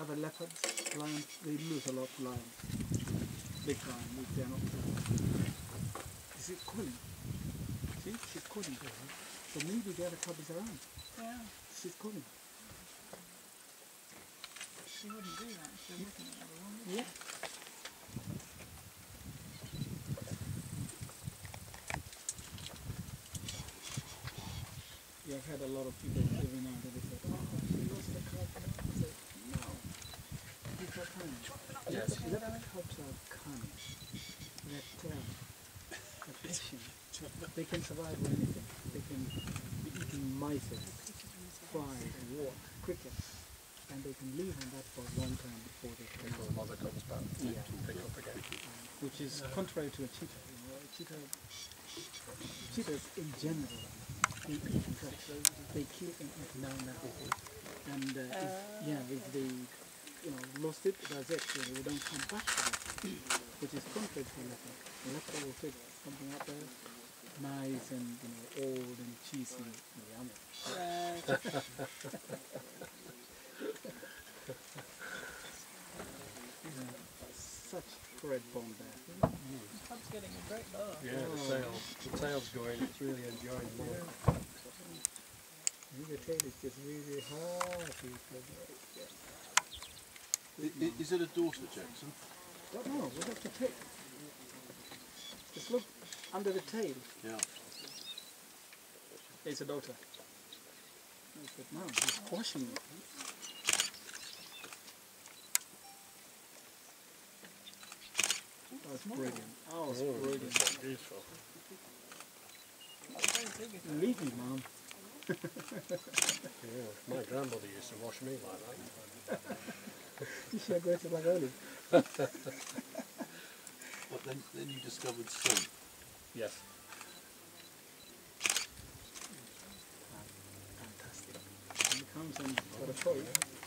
other leopards, lions, they lose a lot of lions. Big time if they're not Is it calling? See, she's calling. So maybe the other cub is around. Yeah, She's calling. she wouldn't do that if looking at the other one. would Yeah. Yeah, I've had a lot of people every now and then they say, oh, she lost the cub. I say, no. People are cunning. Yes. Leopard cubs are cunning. They're clever. They're patient. They can survive on anything. They can be eating mice, fly, walk, crickets. And they can live on that for a long time before they come Before out the mother comes back Yeah. to pick up again. which is contrary to a cheetah. You know, a cheetah, cheetahs in general, they eat drugs. They kill and eat now and then. And uh, if, yeah, if they, you know, lost it, that's it. So they don't come back to that, which is contrary to a leopard. A leopard will take something up there, nice and you know, old and cheesy and yummy. Right. You such great bond there. Cub's getting a great bow. Yeah, the oh. tail's, the tail's going, it's really enjoying the walk. The tail is just really happy. I- i- Is it a daughter, Jackson? Don't know, we have to pick. Just look under the tail. Yeah. It's a daughter. I said, no, he's squashing it. That was brilliant. Oh, that was oh, brilliant. Beautiful. Not very big if it- Leave me, mum. Yeah, my grandmother used to wash me like that. You should have grated like Oli. But then, then you discovered soap. Yes. Fantastic. And he comes and got a toy.